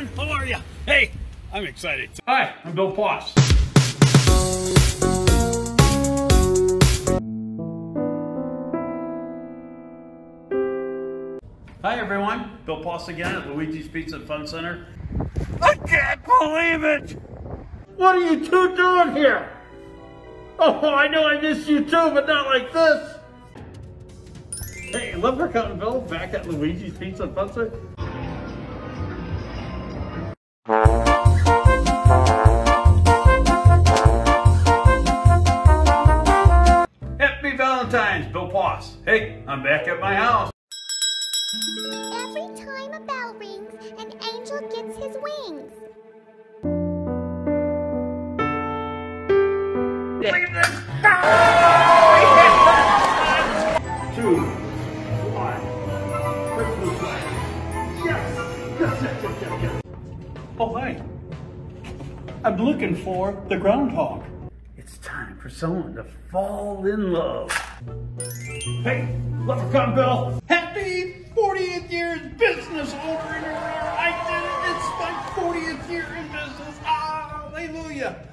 everyone. How are you? Hey, I'm excited. Hi, I'm Bill Poss. Hi everyone, Bill Poss again at Luigi's Pizza and Fun Center. I can't believe it! What are you two doing here? Oh, I know I missed you too, but not like this. Hey, Leprechaun Bill back at Luigi's Pizza and Fun Center. Valentine's, Bill Poss. Hey, I'm back at my house. Every time a bell rings, an angel gets his wings. Two, one. Christmas light. Yes! Yes, yes, yes, yes, yes. Oh, hi. I'm looking for the groundhog. It's time for someone to fall in love. Hey, Leprechaun Bill. Happy 40th year in business, owner in I did it. It's my 40th year in business. Hallelujah.